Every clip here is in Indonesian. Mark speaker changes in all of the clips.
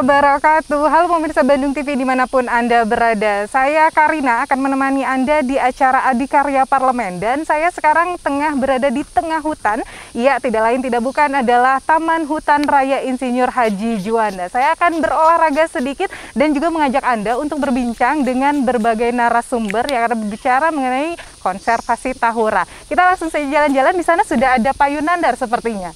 Speaker 1: Wabarakatuh. Halo pemirsa Bandung TV di mana pun Anda berada. Saya Karina akan menemani Anda di acara Adikarya Parlemen. Dan saya sekarang tengah berada di tengah hutan. Ya tidak lain tidak bukan adalah Taman Hutan Raya Insinyur Haji Juanda. Saya akan berolahraga sedikit dan juga mengajak Anda untuk berbincang dengan berbagai narasumber Yang akan berbicara mengenai konservasi tahura. Kita langsung saja jalan-jalan. Di sana sudah ada Pak Yunandar sepertinya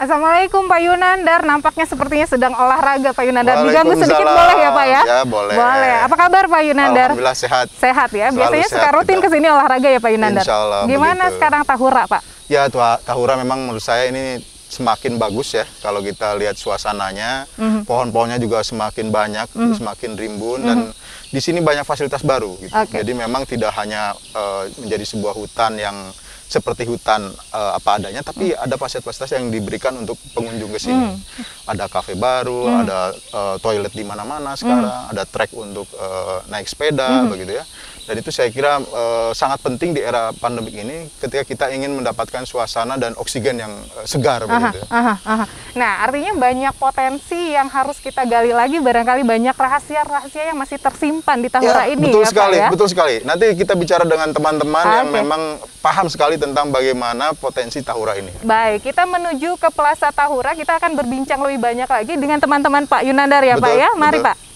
Speaker 1: Assalamualaikum Pak Yunandar, nampaknya sepertinya sedang olahraga Pak Yunandar. Diganggu sedikit boleh ya Pak ya?
Speaker 2: Ya boleh.
Speaker 1: Boleh. Apa kabar Pak Yunandar?
Speaker 2: Alhamdulillah sehat.
Speaker 1: Sehat ya.
Speaker 2: Selalu
Speaker 1: Biasanya
Speaker 2: sehat
Speaker 1: suka rutin ke sini olahraga ya Pak Yunandar.
Speaker 2: Insya Allah,
Speaker 1: Gimana
Speaker 2: begitu.
Speaker 1: sekarang tahura Pak?
Speaker 2: Ya Tahura memang menurut saya ini semakin bagus ya kalau kita lihat suasananya.
Speaker 1: Mhm.
Speaker 2: Pohon-pohonnya juga semakin banyak, semakin rimbun dan di sini banyak fasilitas baru. Gitu.
Speaker 1: Mhm. Oke.
Speaker 2: Jadi memang tidak hanya eh, menjadi sebuah hutan yang seperti hutan eh, apa adanya, tapi
Speaker 1: Mhm.
Speaker 2: ada fasilitas-fasilitas yang diberikan untuk pengunjung ke sini. Ada kafe baru, ada eh, toilet di mana-mana sekarang, ada trek untuk eh, naik sepeda, begitu ya. Dan itu saya kira eh, sangat penting di era pandemik ini, ketika kita ingin mendapatkan suasana dan oksigen yang eh, segar,
Speaker 1: Aha,
Speaker 2: begitu. ya.
Speaker 1: aha, aha. Nah, artinya banyak potensi yang harus kita gali lagi. Barangkali banyak rahasia-rahasia yang masih tersimpan di tahura
Speaker 2: Ya,
Speaker 1: ini
Speaker 2: betul
Speaker 1: ya
Speaker 2: sekali,
Speaker 1: Pak ya.
Speaker 2: betul sekali. Nanti kita bicara dengan teman-teman yang
Speaker 1: Oke.
Speaker 2: memang paham sekali tentang bagaimana potensi tahura ini.
Speaker 1: Baik, kita menuju ke Plaza Tahura. Kita akan berbincang lebih banyak lagi dengan teman-teman Pak Yunandar ya Pak
Speaker 2: Betul,
Speaker 1: ya. Mari
Speaker 2: betul.
Speaker 1: Pak.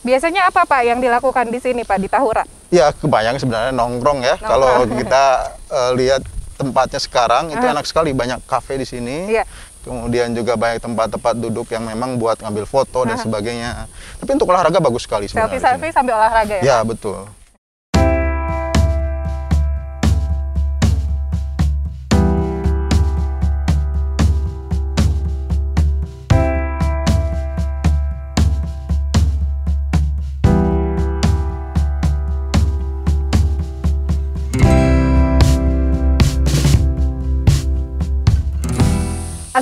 Speaker 1: Biasanya apa Pak yang dilakukan di sini Pak di Tahura?
Speaker 2: Ya, kebayang sebenarnya nongkrong ya. Kalau kita eh, lihat tempatnya sekarang itu enak sekali, banyak kafe di sini.
Speaker 1: Iya.
Speaker 2: Kemudian juga banyak tempat-tempat duduk yang memang buat ngambil foto dan sebagainya. Tapi untuk olahraga bagus sekali sebenarnya. di
Speaker 1: Selfie-selfie
Speaker 2: sini.
Speaker 1: sambil olahraga ya?
Speaker 2: Ya, betul.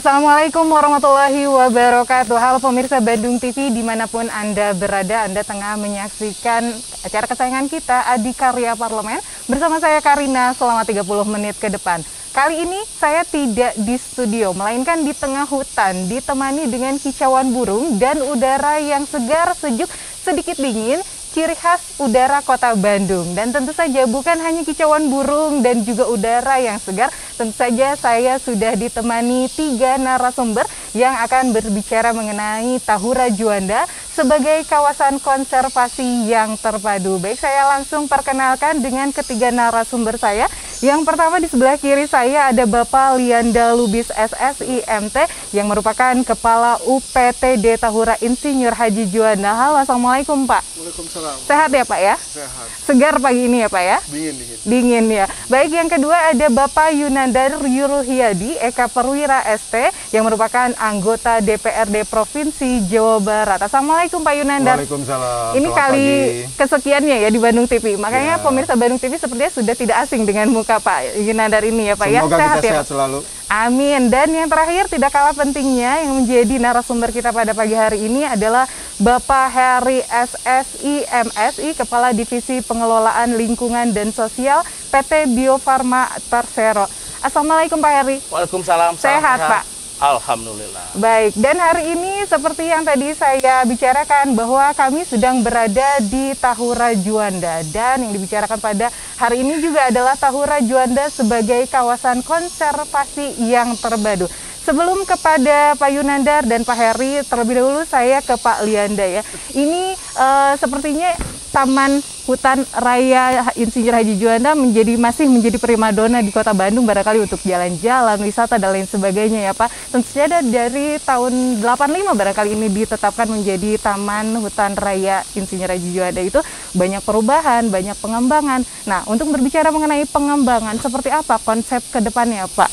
Speaker 1: Assalamualaikum warahmatullahi wabarakatuh. Halo pemirsa Bandung TV di mana pun Anda berada Anda tengah menyaksikan acara kesayangan kita Adi Karya Parlemen. Bersama saya Karina selama 30 menit ke depan. Kali ini saya tidak di studio Melainkan di tengah hutan Ditemani dengan kicauan burung dan udara yang segar, sejuk, sedikit dingin ciri khas udara kota Bandung. Dan tentu saja bukan hanya kicauan burung dan juga udara yang segar, tentu saja saya sudah ditemani tiga narasumber yang akan berbicara mengenai Tahura Juanda sebagai kawasan konservasi yang terpadu. Baik, saya langsung perkenalkan dengan ketiga narasumber saya. Yang pertama di sebelah kiri saya ada Bapak Lianda Lubis SSI MT yang merupakan Kepala UPTD Tahura Insinyur Haji Juanda. Halo, Assalamualaikum Pak.
Speaker 3: Waalaikumsalam.
Speaker 1: Sehat ya Pak ya?
Speaker 3: Sehat.
Speaker 1: Segar pagi ini ya Pak ya?
Speaker 3: Dingin dingin.
Speaker 1: Dingin ya. Baik, yang kedua ada Bapak Yunandar Yuruhiyadi, Eka Perwira ST, yang merupakan anggota DPRD Provinsi Jawa Barat. Assalamualaikum Pak Yunandar.
Speaker 3: Waalaikumsalam.
Speaker 1: Ini
Speaker 3: Selamat
Speaker 1: kali
Speaker 3: pagi.
Speaker 1: kesekiannya ya di Bandung TV. Makanya
Speaker 3: Ya.
Speaker 1: pemirsa Bandung TV sepertinya sudah tidak asing dengan muka Pak Yunandar ini ya Pak ya.
Speaker 3: Semoga kita
Speaker 1: ya
Speaker 3: sehat
Speaker 1: Pak?
Speaker 3: selalu.
Speaker 1: Amin. Dan yang terakhir tidak kalah pentingnya yang menjadi narasumber kita pada pagi hari ini adalah Bapak Heri SSI MSI, Kepala Divisi Pengelolaan Lingkungan dan Sosial PT Bio Farma Persero. Assalamualaikum Pak Heri.
Speaker 4: Waalaikumsalam. salam
Speaker 1: Sehat, Pak?
Speaker 4: Alhamdulillah.
Speaker 1: Baik, dan hari ini seperti yang tadi saya bicarakan bahwa kami sedang berada di Tahura Juanda dan yang dibicarakan pada hari ini juga adalah Tahura Juanda sebagai kawasan konservasi yang terpadu. Sebelum kepada Pak Yunandar dan Pak Heri, terlebih dahulu saya ke Pak Lianda ya. Ini eh, sepertinya Taman Hutan Raya Insinyur Haji Juanda menjadi masih menjadi primadona di Kota Bandung barangkali untuk jalan-jalan, wisata dan lain sebagainya ya Pak. Tentu saja dari tahun 85 barangkali ini ditetapkan menjadi Taman Hutan Raya Insinyur Haji Juanda itu banyak perubahan, banyak pengembangan. Nah, untuk berbicara mengenai pengembangan seperti apa konsep ke depannya Pak?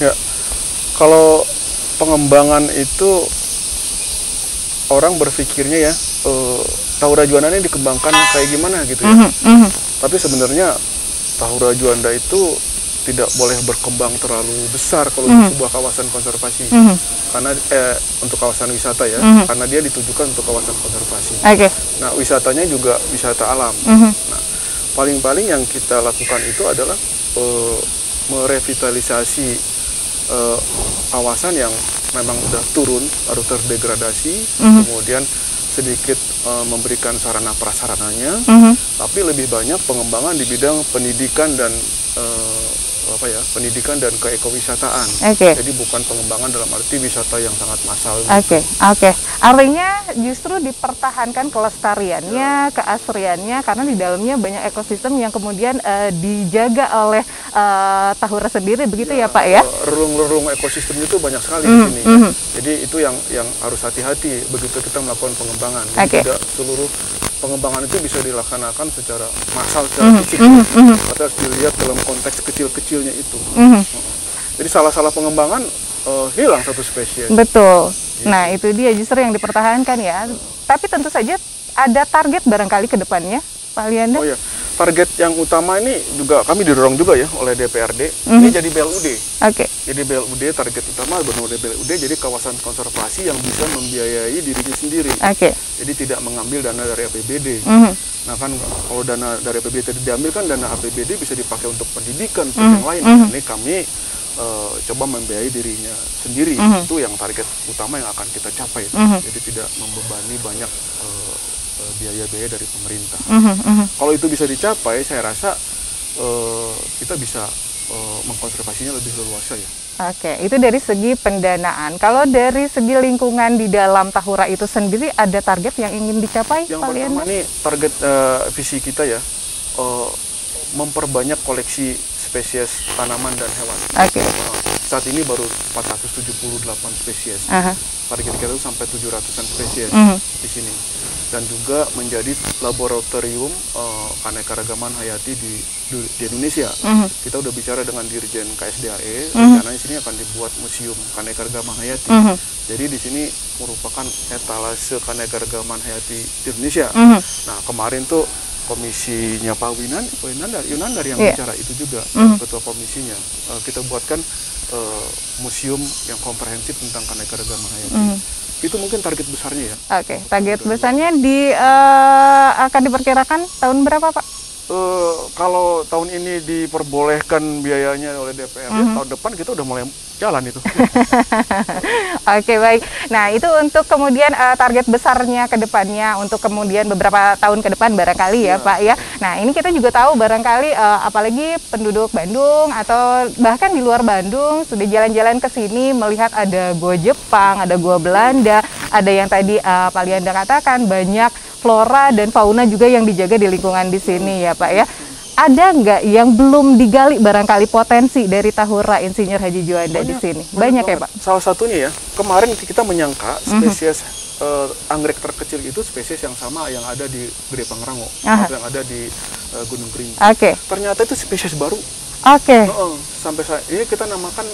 Speaker 3: Ya. Kalau pengembangan itu orang berpikirnya ya Tahura Juanda ini dikembangkan kayak gimana gitu ya.
Speaker 1: Mhm, mhm.
Speaker 3: Tapi sebenarnya Tahura Juanda itu tidak boleh berkembang terlalu besar kalau di sebuah kawasan konservasi.
Speaker 1: Mhm.
Speaker 3: Karena eh, untuk kawasan wisata ya,
Speaker 1: Mhm.
Speaker 3: karena dia ditujukan untuk kawasan konservasi.
Speaker 1: Oke.
Speaker 3: Nah, wisatanya juga wisata alam.
Speaker 1: Mhm.
Speaker 3: Nah, paling-paling yang kita lakukan itu adalah eh, merevitalisasi eh, kawasan yang memang udah turun baru terdegradasi
Speaker 1: Mhm.
Speaker 3: kemudian sedikit eh, memberikan sarana prasarananya
Speaker 1: Mhm.
Speaker 3: tapi lebih banyak pengembangan di bidang pendidikan dan eh, apa ya pendidikan dan keekowisataan
Speaker 1: Oke.
Speaker 3: jadi bukan pengembangan dalam arti wisata yang sangat massal
Speaker 1: Oke, oke. Artinya justru dipertahankan kelestariannya, keasriannya, karena di dalamnya banyak ekosistem yang kemudian eh, dijaga oleh eh, Tahura sendiri, begitu ya, Pak ya?
Speaker 3: Eh, relung-relung ekosistem itu banyak sekali
Speaker 1: Mhm,
Speaker 3: di sini.
Speaker 1: mhm.
Speaker 3: Jadi itu yang yang harus hati-hati begitu kita melakukan pengembangan.
Speaker 1: Oke.
Speaker 3: Tidak seluruh pengembangan itu bisa dilaksanakan secara massal secara
Speaker 1: Mhm,
Speaker 3: fisik.
Speaker 1: mhm, mhm.
Speaker 3: Atau harus dilihat dalam konteks kecil-kecilnya itu.
Speaker 1: Mhm.
Speaker 3: Jadi salah-salah pengembangan eh, hilang satu spesies.
Speaker 1: Betul. Nah, itu dia justru yang dipertahankan ya. Tapi tentu saja ada target barangkali ke depannya, Pak Lianda.
Speaker 3: Oh ya, target yang utama ini juga kami didorong juga ya oleh DPRD.
Speaker 1: Mhm.
Speaker 3: Ini jadi BLUD.
Speaker 1: Oke.
Speaker 3: Jadi BLUD target utama benar BLUD jadi kawasan konservasi yang bisa membiayai dirinya sendiri.
Speaker 1: Oke.
Speaker 3: Jadi tidak mengambil dana dari APBD.
Speaker 1: Mhm.
Speaker 3: Nah kan kalau dana dari APBD tadi diambil kan dana APBD bisa dipakai untuk pendidikan untuk
Speaker 1: Mhm,
Speaker 3: yang lain.
Speaker 1: mhm.
Speaker 3: Ini kami eh, coba membiayai dirinya sendiri.
Speaker 1: Mhm.
Speaker 3: Itu yang target utama yang akan kita capai.
Speaker 1: Mhm.
Speaker 3: Jadi tidak membebani banyak eh, biaya-biaya dari pemerintah.
Speaker 1: Mhm, mhm.
Speaker 3: Kalau itu bisa dicapai, saya rasa eh, kita bisa eh, mengkonservasinya lebih leluasa ya.
Speaker 1: Oke, itu dari segi pendanaan. Kalau dari segi lingkungan di dalam Tahura itu sendiri ada target yang ingin dicapai,
Speaker 3: Yang
Speaker 1: Pak
Speaker 3: pertama nih target eh, visi kita ya eh, memperbanyak koleksi spesies tanaman dan hewan.
Speaker 1: Oke.
Speaker 3: Eh, saat ini baru 478 spesies.
Speaker 1: Aha.
Speaker 3: Target kita itu sampai 700-an spesies
Speaker 1: Mhm.
Speaker 3: di sini. Dan juga menjadi laboratorium keanekaragaman hayati di, di, di Indonesia.
Speaker 1: Mhm.
Speaker 3: Kita udah bicara dengan Dirjen KSDAE,
Speaker 1: Mhm.
Speaker 3: rencananya di sini akan dibuat museum keanekaragaman hayati.
Speaker 1: Mhm.
Speaker 3: Jadi di sini merupakan etalase keanekaragaman hayati di Indonesia.
Speaker 1: Mhm.
Speaker 3: Nah kemarin tuh komisinya Pak Winan, Pak Yunandar, Yunandar yang
Speaker 1: Iya.
Speaker 3: bicara itu juga
Speaker 1: Mhm.
Speaker 3: ketua komisinya. Eh, kita buatkan eh, museum yang komprehensif tentang keanekaragaman hayati.
Speaker 1: Mhm.
Speaker 3: Itu mungkin target besarnya ya.
Speaker 1: Oke, target besarnya di eh, akan diperkirakan tahun berapa, Pak?
Speaker 3: Eh, kalau tahun ini diperbolehkan biayanya oleh DPR,
Speaker 1: Mhm.
Speaker 3: tahun depan kita udah mulai jalan itu.
Speaker 1: Oke, baik. Nah, itu untuk kemudian eh, target besarnya ke depannya untuk kemudian beberapa tahun ke depan barangkali ya,
Speaker 3: Iya.
Speaker 1: Pak ya. Nah, ini kita juga tahu barangkali eh, apalagi penduduk Bandung atau bahkan di luar Bandung sudah jalan-jalan ke sini melihat ada gua Jepang, ada gua Belanda, ada yang tadi eh, Pak Lianda katakan banyak flora dan fauna juga yang dijaga di lingkungan di sini ya, Pak ya. Ada nggak yang belum digali barangkali potensi dari Tahura Insinyur Haji Juanda di sini? Banyak, ya,
Speaker 3: banget.
Speaker 1: Pak?
Speaker 3: Salah satunya ya, kemarin kita menyangka
Speaker 1: Mhm.
Speaker 3: spesies eh, anggrek terkecil itu spesies yang sama yang ada di Gede Pangrango
Speaker 1: Aha.
Speaker 3: atau yang ada di eh, Gunung Kerinci.
Speaker 1: Oke,
Speaker 3: Ternyata itu spesies baru.
Speaker 1: oke.
Speaker 3: Heeh, sampai saat ini kita namakan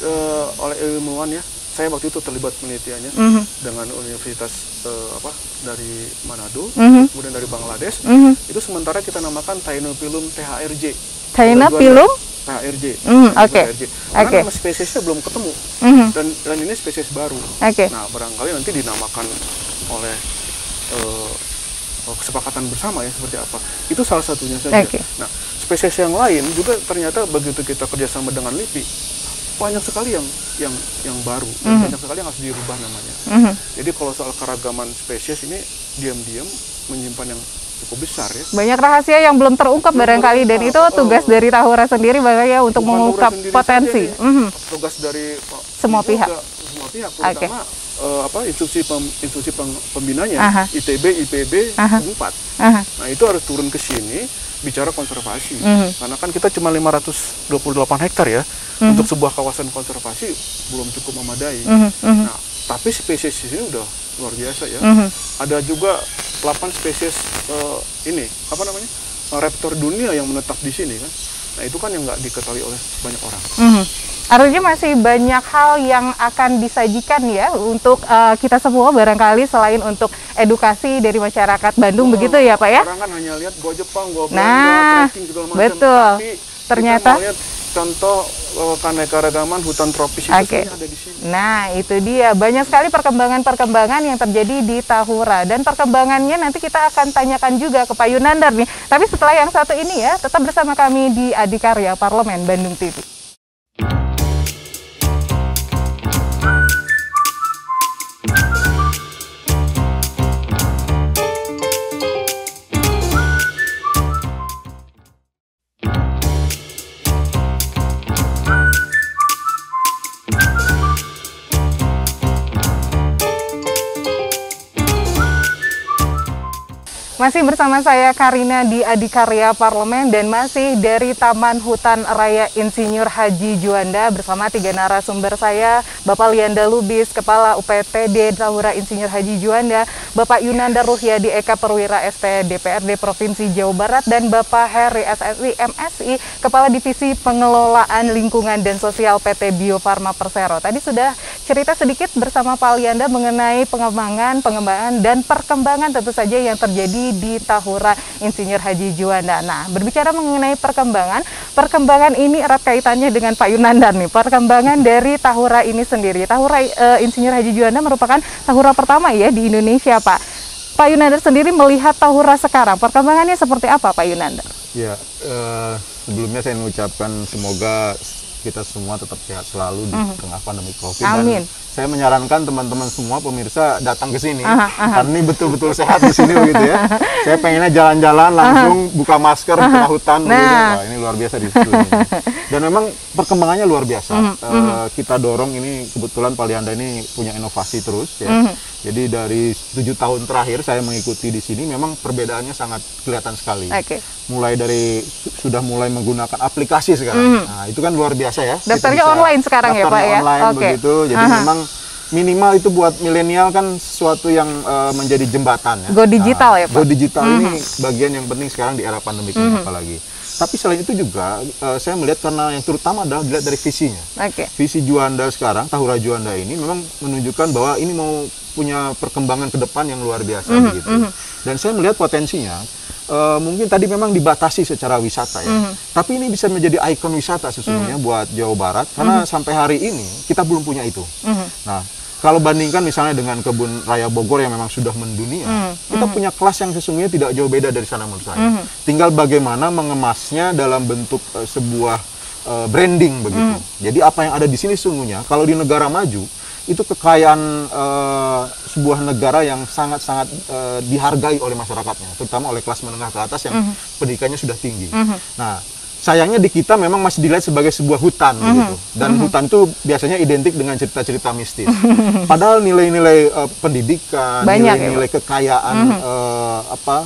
Speaker 3: eh, oleh ilmuwan ya. Saya waktu itu terlibat penelitiannya
Speaker 1: Mhm,
Speaker 3: dengan universitas eh, apa dari Manado,
Speaker 1: mhm,
Speaker 3: kemudian dari Bangladesh.
Speaker 1: mhm.
Speaker 3: Itu sementara kita namakan Tainopilum THRJ.
Speaker 1: China
Speaker 3: Tujuan
Speaker 1: Pilum?
Speaker 3: THRJ.
Speaker 1: Hmm, oke.
Speaker 3: THRJ. Karena
Speaker 1: Oke.
Speaker 3: nama spesiesnya belum ketemu
Speaker 1: Mhm,
Speaker 3: dan dan ini spesies baru.
Speaker 1: Oke.
Speaker 3: Nah, barangkali nanti dinamakan oleh eh, eh, kesepakatan bersama ya seperti apa. Itu salah satunya saja.
Speaker 1: Oke.
Speaker 3: Nah, spesies yang lain juga ternyata begitu kita kerjasama dengan LIPI banyak sekali yang yang yang baru dan
Speaker 1: Mhm.
Speaker 3: banyak sekali yang harus dirubah namanya.
Speaker 1: Mhm.
Speaker 3: Jadi kalau soal keragaman spesies ini diam-diam menyimpan yang cukup besar ya.
Speaker 1: Banyak rahasia yang belum terungkap
Speaker 3: Belum
Speaker 1: barangkali dan itu
Speaker 3: terungkap,
Speaker 1: tugas
Speaker 3: oh.
Speaker 1: dari Tahura sendiri Bang ya untuk
Speaker 3: Bukan
Speaker 1: mengungkap potensi.
Speaker 3: saja nih.
Speaker 1: Mhm.
Speaker 3: Tugas dari Pak
Speaker 1: Semua
Speaker 3: Wi
Speaker 1: pihak.
Speaker 3: juga, semua pihak terutama eh, apa institusi pem, institusi pem- pembinanya
Speaker 1: Aha.
Speaker 3: ITB, IPB,
Speaker 1: Aha. Aha.
Speaker 3: Nah, itu harus turun ke sini bicara konservasi.
Speaker 1: Mhm.
Speaker 3: Karena kan kita cuma 528 hektar ya.
Speaker 1: Mhm.
Speaker 3: Untuk sebuah kawasan konservasi belum cukup memadai.
Speaker 1: Mhm, mhm,
Speaker 3: Nah, tapi spesies di sini udah luar biasa ya.
Speaker 1: mhm.
Speaker 3: Ada juga 8 spesies eh, ini, apa namanya? eh, Raptor dunia yang menetap di sini kan. Nah, itu kan yang nggak diketahui oleh banyak orang.
Speaker 1: Mhm. Artinya masih banyak hal yang akan disajikan ya untuk eh, kita semua barangkali selain untuk edukasi dari masyarakat Bandung begitu ya Pak ya?
Speaker 3: Orang kan hanya lihat gua Jepang, gua Belanda,
Speaker 1: Nah,
Speaker 3: trekking segala macam.
Speaker 1: betul.
Speaker 3: Tapi
Speaker 1: Ternyata-
Speaker 3: kita lihat contoh eh, keanekaragaman hutan tropis itu sebenarnya ada di sini.
Speaker 1: Nah, itu dia. Banyak sekali perkembangan-perkembangan yang terjadi di Tahura. Dan perkembangannya nanti kita akan tanyakan juga ke Pak Yunandar nih. Tapi setelah yang satu ini ya, tetap bersama kami di Adikarya Parlemen Bandung TV. Masih bersama saya Karina di Adikarya Parlemen dan masih dari Taman Hutan Raya Insinyur Haji Juanda bersama tiga narasumber saya, Bapak Lianda Lubis, Kepala UPTD Tahura Insinyur Haji Juanda, Bapak Yunanda Ruhyadi Eka Perwira SP DPRD Provinsi Jawa Barat dan Bapak Heri SSI MSI Kepala Divisi Pengelolaan Lingkungan dan Sosial PT Bio Farma Persero. Tadi sudah cerita sedikit bersama Pak Lianda mengenai pengembangan, pengembangan dan perkembangan tentu saja yang terjadi di Tahura Insinyur Haji Juanda. Nah, berbicara mengenai perkembangan, perkembangan ini erat kaitannya dengan Pak Yunandan nih. Perkembangan dari Tahura ini sendiri. Tahura e, Insinyur Haji Juanda merupakan Tahura pertama ya di Indonesia, Pak. Pak Yunandar sendiri melihat Tahura sekarang, perkembangannya seperti apa, Pak Yunandar?
Speaker 2: Ya, uh, sebelumnya saya mengucapkan semoga kita semua tetap sehat selalu di mm. tengah pandemi COVID.
Speaker 1: Amin.
Speaker 2: Dan saya menyarankan teman-teman semua pemirsa datang ke sini aha, aha. karena ini betul-betul sehat di sini begitu ya. Saya pengennya jalan-jalan langsung aha. buka masker di tengah hutan nah. begitu. Wah, ini luar biasa di sini. Dan memang perkembangannya luar biasa. Mm -hmm. uh, kita dorong ini kebetulan Palianda ini punya inovasi terus ya. Mm -hmm. Jadi dari tujuh tahun terakhir saya mengikuti di sini memang perbedaannya sangat kelihatan sekali.
Speaker 1: Okay.
Speaker 2: Mulai dari sudah mulai menggunakan aplikasi sekarang. Mm -hmm. Nah, itu kan luar biasa ya.
Speaker 1: Daftarnya online sekarang ya, Pak ya.
Speaker 2: online okay. begitu. Jadi Aha. memang minimal itu buat milenial kan sesuatu yang uh, menjadi jembatan ya.
Speaker 1: Go digital nah, ya Pak?
Speaker 2: Go digital mm -hmm. ini mhm. bagian yang penting sekarang di era pandemi mm -hmm. apalagi. Tapi selain itu juga uh, saya melihat karena yang terutama adalah dilihat dari visinya.
Speaker 1: Okay.
Speaker 2: Visi Juanda sekarang, Tahura Juanda ini memang menunjukkan bahwa ini mau punya perkembangan ke depan yang luar biasa mm -hmm. begitu. Mm -hmm. Dan saya melihat potensinya uh, mungkin tadi memang dibatasi secara wisata ya. Mm -hmm. Tapi ini bisa menjadi ikon wisata sesungguhnya mm -hmm. buat Jawa Barat karena mm -hmm. sampai hari ini kita belum punya itu. Mm -hmm. Nah, kalau bandingkan misalnya dengan kebun raya Bogor yang memang sudah mendunia, mm, kita mm. punya kelas yang sesungguhnya tidak jauh beda dari sana menurut saya. Mm. Tinggal bagaimana mengemasnya dalam bentuk uh, sebuah uh, branding begitu. Mm. Jadi apa yang ada di sini sesungguhnya kalau di negara maju itu kekayaan uh, sebuah negara yang sangat-sangat uh, dihargai oleh masyarakatnya, terutama oleh kelas menengah ke atas yang mm pendidikannya sudah tinggi. Mm Nah, sayangnya di kita memang masih dilihat sebagai sebuah hutan mm -hmm. gitu. Dan mm -hmm. hutan itu biasanya identik dengan cerita-cerita mistis. Padahal nilai-nilai uh, pendidikan, ya, nilai-nilai ya, kekayaan mm -hmm. uh, apa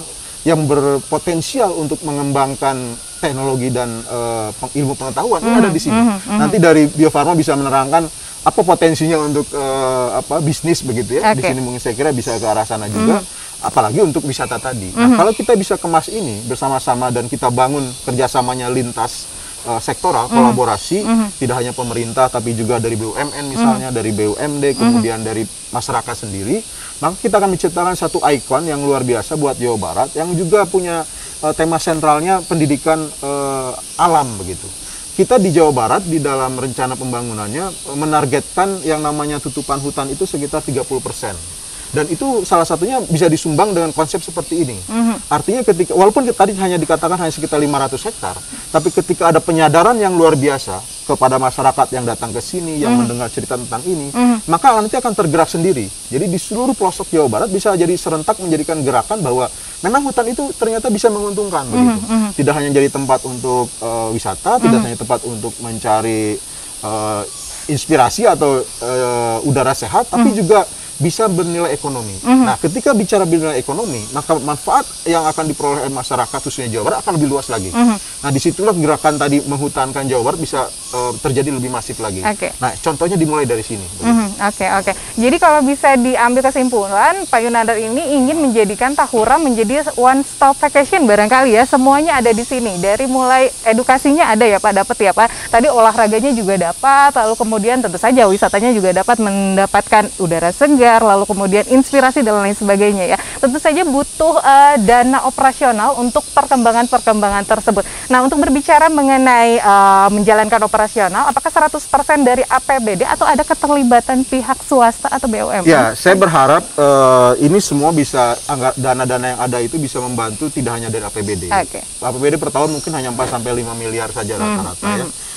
Speaker 2: yang berpotensial untuk mengembangkan teknologi dan uh, ilmu pengetahuan mm -hmm. ada di sini. Mm -hmm. Nanti dari Bio Farma bisa menerangkan apa potensinya untuk uh, apa bisnis begitu ya. Okay. Di sini mungkin saya kira bisa ke arah sana juga. Mm -hmm apalagi untuk wisata tadi. Nah, mm -hmm. kalau kita bisa kemas ini bersama-sama dan kita bangun kerjasamanya lintas uh, sektoral, mm -hmm. kolaborasi, mm -hmm. tidak hanya pemerintah tapi juga dari BUMN misalnya, mm -hmm. dari BUMD, kemudian mm -hmm. dari masyarakat sendiri, maka kita akan menciptakan satu ikon yang luar biasa buat Jawa Barat yang juga punya uh, tema sentralnya pendidikan uh, alam begitu kita di Jawa Barat di dalam rencana pembangunannya menargetkan yang namanya tutupan hutan itu sekitar 30 persen dan itu salah satunya bisa disumbang dengan konsep seperti ini. Mm-hmm. Artinya ketika walaupun tadi hanya dikatakan hanya sekitar 500 hektar, tapi ketika ada penyadaran yang luar biasa kepada masyarakat yang datang ke sini, yang mm-hmm. mendengar cerita tentang ini, mm-hmm. maka nanti akan tergerak sendiri. Jadi di seluruh pelosok Jawa Barat bisa jadi serentak menjadikan gerakan bahwa memang hutan itu ternyata bisa menguntungkan mm-hmm. begitu. Mm-hmm. Tidak hanya jadi tempat untuk uh, wisata, mm-hmm. tidak hanya tempat untuk mencari uh, inspirasi atau uh, udara sehat, tapi mm-hmm. juga bisa bernilai ekonomi. Mm -hmm. Nah, ketika bicara bernilai ekonomi, maka manfaat yang akan diperoleh oleh masyarakat khususnya Jawa Barat akan lebih luas lagi. Mm -hmm. Nah, di situlah gerakan tadi menghutankan Jawa Barat bisa uh, terjadi lebih masif lagi.
Speaker 1: Okay.
Speaker 2: Nah, contohnya dimulai dari sini.
Speaker 1: Oke, mm -hmm. oke. Okay, okay. Jadi kalau bisa diambil kesimpulan, Pak Yunandar ini ingin menjadikan Tahura menjadi one stop vacation barangkali ya. Semuanya ada di sini. Dari mulai edukasinya ada ya Pak, dapat ya Pak. Tadi olahraganya juga dapat, lalu kemudian tentu saja wisatanya juga dapat mendapatkan udara segar belajar, lalu kemudian inspirasi dan lain sebagainya ya. Tentu saja butuh uh, dana operasional untuk perkembangan-perkembangan tersebut. Nah, untuk berbicara mengenai uh, menjalankan operasional, apakah 100% dari APBD atau ada keterlibatan pihak swasta atau BUMN?
Speaker 2: Ya, saya berharap uh, ini semua bisa dana-dana yang ada itu bisa membantu tidak hanya dari APBD.
Speaker 1: Okay.
Speaker 2: APBD per tahun mungkin hanya 4 sampai 5 miliar saja rata-rata hmm, ya. Hmm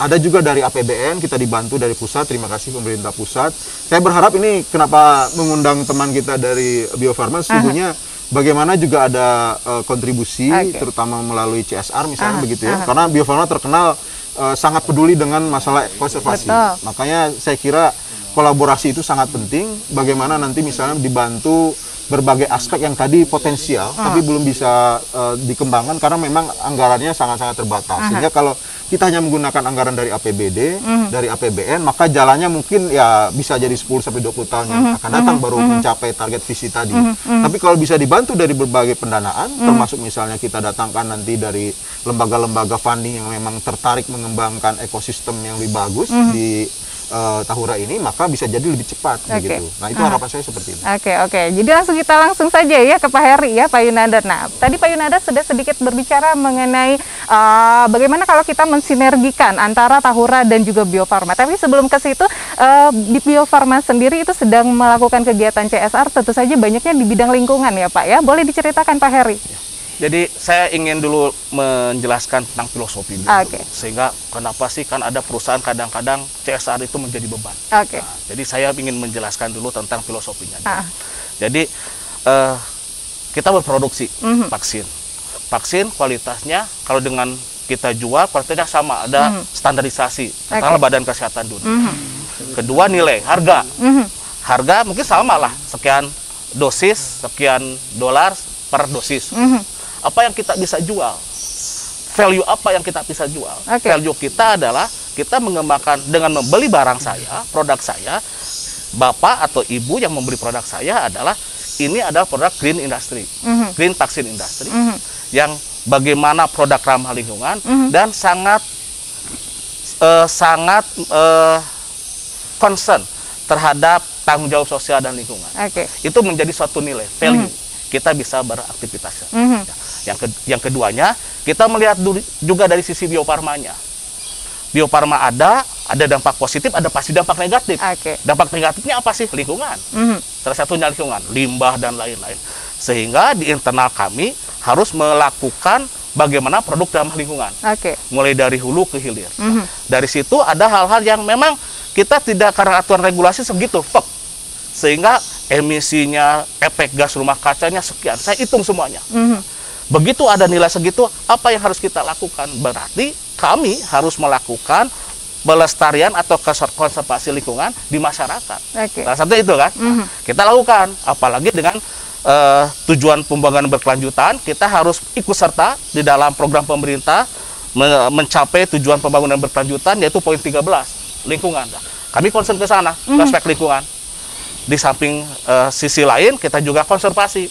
Speaker 2: ada juga dari APBN kita dibantu dari pusat terima kasih pemerintah pusat saya berharap ini kenapa mengundang teman kita dari Bio Farma sesungguhnya bagaimana juga ada uh, kontribusi okay. terutama melalui CSR misalnya Aha. begitu ya Aha. karena Bio Farma terkenal uh, sangat peduli dengan masalah konservasi makanya saya kira kolaborasi itu sangat penting bagaimana nanti misalnya dibantu berbagai aspek yang tadi potensial tapi belum bisa eh, dikembangkan karena memang anggarannya sangat-sangat terbatas. Sehingga kalau kita hanya menggunakan anggaran dari APBD, dari APBN, maka jalannya mungkin ya bisa jadi 10 sampai 20 tahun yang akan datang baru mencapai target visi tadi. Tapi kalau bisa dibantu dari berbagai pendanaan, termasuk misalnya kita datangkan nanti dari lembaga-lembaga funding yang memang tertarik mengembangkan ekosistem yang lebih bagus di eh, Tahura ini, maka bisa jadi lebih cepat
Speaker 1: Oke.
Speaker 2: begitu. Nah, itu harapan saya seperti itu.
Speaker 1: Oke oke, jadi langsung kita langsung saja ya ke Pak Heri ya Pak Yunanda. Nah tadi Pak Yunanda sudah sedikit berbicara mengenai eh, bagaimana kalau kita mensinergikan antara Tahura dan juga Bio Farma. Tapi sebelum ke situ eh, di Bio Farma sendiri itu sedang melakukan kegiatan CSR tentu saja banyaknya di bidang lingkungan ya Pak ya. Boleh diceritakan Pak Heri?
Speaker 4: Jadi saya ingin dulu menjelaskan tentang filosofi dulu.
Speaker 1: Oke.
Speaker 4: Sehingga kenapa sih kan ada perusahaan kadang-kadang CSR itu menjadi beban.
Speaker 1: Oke.
Speaker 4: Nah, jadi saya ingin menjelaskan dulu tentang filosofinya.
Speaker 1: Ah.
Speaker 4: Jadi eh, kita berproduksi
Speaker 1: Mhm.
Speaker 4: vaksin. Vaksin kualitasnya kalau dengan kita jual kualitasnya sama, ada standarisasi katakanlah Badan Kesehatan Dunia. Kedua nilai harga.
Speaker 1: Mhm.
Speaker 4: Harga mungkin sama lah, sekian dosis, sekian dolar per dosis.
Speaker 1: Mhm.
Speaker 4: Apa yang kita bisa jual? Value apa yang kita bisa jual?
Speaker 1: Oke.
Speaker 4: Value kita adalah kita mengembangkan dengan membeli barang saya, produk saya, bapak atau ibu yang membeli produk saya adalah ini adalah produk green industry,
Speaker 1: Mhm.
Speaker 4: green vaksin industry,
Speaker 1: Mhm.
Speaker 4: yang bagaimana produk ramah lingkungan
Speaker 1: Mhm.
Speaker 4: dan sangat eh, sangat eh, concern terhadap tanggung jawab sosial dan lingkungan.
Speaker 1: Oke.
Speaker 4: Itu menjadi suatu nilai value kita bisa beraktivitas.
Speaker 1: Mhm.
Speaker 4: Yang ke- yang keduanya kita melihat juga dari sisi biofarmanya. Biofarma ada, ada dampak positif, ada pasti dampak negatif.
Speaker 1: Oke.
Speaker 4: Dampak negatifnya apa sih? Lingkungan.
Speaker 1: Mhm.
Speaker 4: Salah satunya lingkungan, limbah dan lain-lain. Sehingga di internal kami harus melakukan bagaimana produk ramah lingkungan,
Speaker 1: Oke.
Speaker 4: mulai dari hulu ke hilir.
Speaker 1: Mhm.
Speaker 4: Dari situ ada hal-hal yang memang kita tidak karena aturan regulasi segitu, pek. Sehingga emisinya, efek gas rumah kacanya sekian. Saya hitung semuanya.
Speaker 1: Mhm.
Speaker 4: Begitu ada nilai segitu, apa yang harus kita lakukan? Berarti kami harus melakukan pelestarian atau konser- konservasi lingkungan di masyarakat.
Speaker 1: Oke.
Speaker 4: Salah satu itu kan.
Speaker 1: Mhm.
Speaker 4: Kita lakukan, apalagi dengan eh, tujuan pembangunan berkelanjutan, kita harus ikut serta di dalam program pemerintah me- mencapai tujuan pembangunan berkelanjutan yaitu poin 13, lingkungan. Kami concern ke sana, ke aspek lingkungan. Di samping eh, sisi lain kita juga konservasi.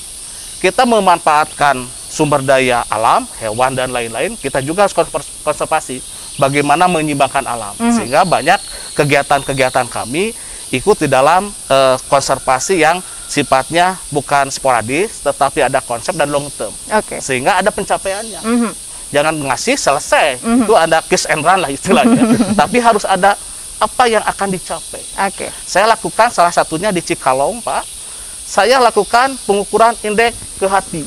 Speaker 4: Kita memanfaatkan sumber daya alam, hewan dan lain-lain, kita juga harus konser- konservasi. Bagaimana menyimbangkan alam. Sehingga banyak kegiatan-kegiatan kami ikut di dalam eh, konservasi yang sifatnya bukan sporadis, tetapi ada konsep dan long term.
Speaker 1: Oke.
Speaker 4: Sehingga ada pencapaiannya
Speaker 1: Mhm.
Speaker 4: jangan ngasih selesai itu ada kiss and run lah istilahnya tapi harus ada apa yang akan dicapai
Speaker 1: Oke.
Speaker 4: saya lakukan salah satunya di Cikalong pak saya lakukan pengukuran indeks ke hati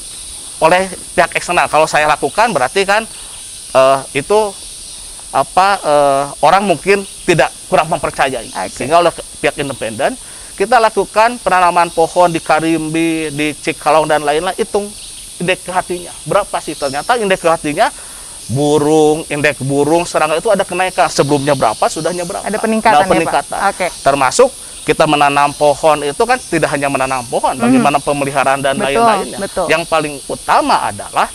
Speaker 4: oleh pihak eksternal. Kalau saya lakukan berarti kan eh, itu apa eh, orang mungkin tidak kurang mempercayai.
Speaker 1: Oke.
Speaker 4: sehingga oleh pihak independen kita lakukan penanaman pohon di Karimbi di Cikalong dan lain-lain. Hitung indeks hatinya. Berapa sih? Ternyata indeks hatinya burung indeks burung serangga itu ada kenaikan. Sebelumnya berapa sudahnya berapa.
Speaker 1: Ada peningkatan ya,
Speaker 4: Nah,
Speaker 1: Pak?
Speaker 4: peningkatan.
Speaker 1: Oke.
Speaker 4: termasuk kita menanam pohon itu kan tidak hanya menanam pohon, bagaimana pemeliharaan dan
Speaker 1: Hmm.
Speaker 4: Lain-lainnya. Yang paling utama adalah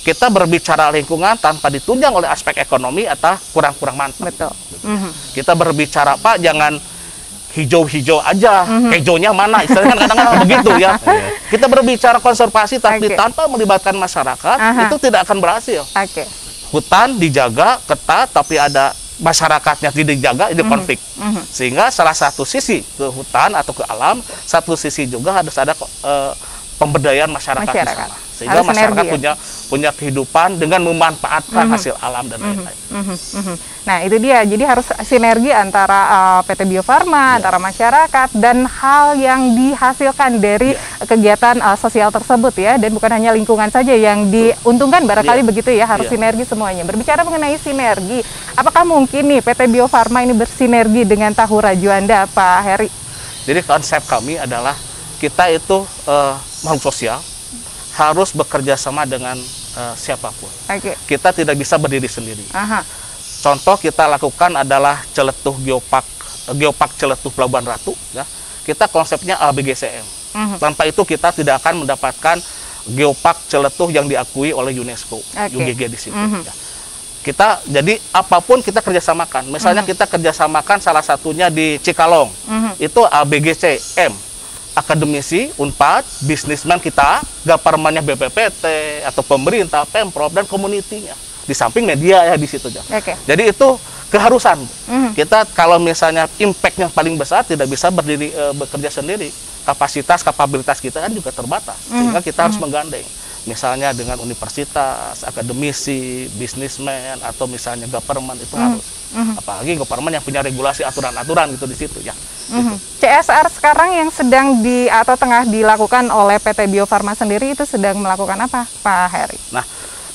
Speaker 4: kita berbicara lingkungan tanpa ditunjang oleh aspek ekonomi atau kurang-kurang mantap.
Speaker 1: Betul. Mhm.
Speaker 4: Kita berbicara Pak jangan hijau-hijau aja,
Speaker 1: Mhm.
Speaker 4: hijaunya mana? Istilahnya kan kadang-kadang begitu ya. Kita berbicara konservasi tapi
Speaker 1: Oke.
Speaker 4: tanpa melibatkan masyarakat
Speaker 1: Aha.
Speaker 4: itu tidak akan berhasil
Speaker 1: Oke.
Speaker 4: hutan dijaga ketat tapi ada masyarakatnya tidak dijaga ini konflik
Speaker 1: Mhm.
Speaker 4: sehingga salah satu sisi ke hutan atau ke alam satu sisi juga harus ada eh, pemberdayaan masyarakat, di
Speaker 1: Masyarakat.
Speaker 4: sana sehingga
Speaker 1: Harus
Speaker 4: masyarakat
Speaker 1: sinergi ya?
Speaker 4: punya punya kehidupan dengan memanfaatkan hasil alam dan lain-lain
Speaker 1: Mhm, mhm. Nah itu dia, jadi harus sinergi antara uh, PT Bio Farma, antara masyarakat dan hal yang dihasilkan dari kegiatan uh, sosial tersebut ya, dan bukan hanya lingkungan saja yang diuntungkan barangkali
Speaker 4: Iya.
Speaker 1: begitu ya, harus
Speaker 4: Iya.
Speaker 1: sinergi semuanya. Berbicara mengenai sinergi, apakah mungkin nih PT Bio Farma ini bersinergi dengan Tahura Juanda, Pak Heri?
Speaker 4: jadi konsep kami adalah kita itu eh, makhluk sosial harus bekerja sama dengan eh, siapa pun
Speaker 1: Oke,
Speaker 4: kita tidak bisa berdiri sendiri
Speaker 1: aha,
Speaker 4: Contoh kita lakukan adalah celetuh geopark geopark celetuh Pelabuhan Ratu ya. Kita konsepnya ABGCM.
Speaker 1: Mhm.
Speaker 4: Tanpa itu kita tidak akan mendapatkan geopark Celetuh yang diakui oleh UNESCO,
Speaker 1: Oke.
Speaker 4: UGG di situ.
Speaker 1: Mhm.
Speaker 4: ya. Kita jadi apa pun kita kerjasamakan. Misalnya kita kerjasamakan salah satunya di Cikalong,
Speaker 1: Mhm.
Speaker 4: itu ABGC M akademisi Unpad, bisnismen kita, governmentnya BPPT atau pemerintah, pemprov dan komunitinya. Di samping media ya di situ ya.
Speaker 1: Oke.
Speaker 4: Jadi itu keharusan.
Speaker 1: Mhm.
Speaker 4: Kita kalau misalnya impact yang paling besar tidak bisa berdiri eh, bekerja sendiri. Kapasitas kapabilitas kita kan juga terbatas. Sehingga kita harus menggandeng. Misalnya dengan universitas, akademisi, bisnismen atau misalnya government itu harus. Apalagi government yang punya regulasi aturan-aturan gitu di situ ya.
Speaker 1: Mhm. CSR sekarang yang sedang di atau tengah dilakukan oleh PT Bio Farma sendiri itu sedang melakukan apa, Pak Heri?
Speaker 4: Nah,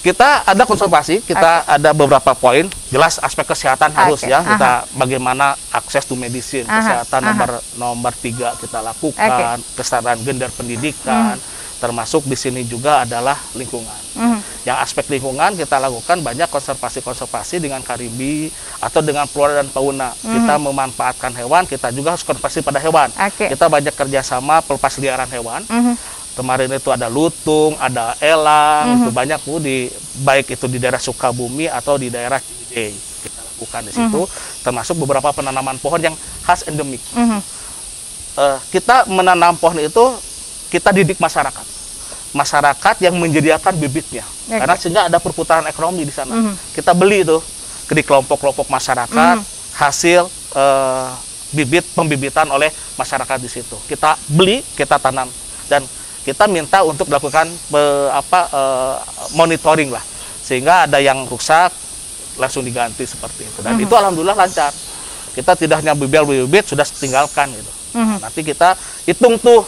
Speaker 4: kita ada konservasi, kita ada beberapa poin. Jelas aspek kesehatan harus
Speaker 1: Oke,
Speaker 4: ya.
Speaker 1: aha.
Speaker 4: Kita bagaimana akses to medicine,
Speaker 1: Aha,
Speaker 4: kesehatan
Speaker 1: aha.
Speaker 4: nomor nomor tiga kita lakukan, kesetaraan gender pendidikan, termasuk di sini juga adalah lingkungan.
Speaker 1: Mhm.
Speaker 4: Yang aspek lingkungan kita lakukan banyak konservasi-konservasi dengan karibi atau dengan flora dan fauna. Kita memanfaatkan hewan, kita juga harus konservasi pada hewan.
Speaker 1: Oke.
Speaker 4: Kita banyak kerjasama pelepas liaran hewan.
Speaker 1: Mhm.
Speaker 4: Kemarin itu ada lutung, ada elang,
Speaker 1: Mhm.
Speaker 4: itu banyak bu di baik itu di daerah Sukabumi atau di daerah Ciwidey. Kita lakukan di situ, termasuk beberapa penanaman pohon yang khas endemik.
Speaker 1: Mhm.
Speaker 4: Eh, kita menanam pohon itu kita didik masyarakat, masyarakat yang menyediakan bibitnya,
Speaker 1: Oke.
Speaker 4: karena sehingga ada perputaran ekonomi di sana.
Speaker 1: Mhm.
Speaker 4: Kita beli itu di kelompok-kelompok masyarakat
Speaker 1: Mhm.
Speaker 4: hasil eh, bibit pembibitan oleh masyarakat di situ. Kita beli, kita tanam dan kita minta untuk melakukan eh, apa eh, monitoring lah, sehingga ada yang rusak langsung diganti seperti itu. Dan itu alhamdulillah lancar. Kita tidak hanya bibit-bibit sudah tinggalkan gitu.
Speaker 1: Mhm.
Speaker 4: Nanti kita hitung tuh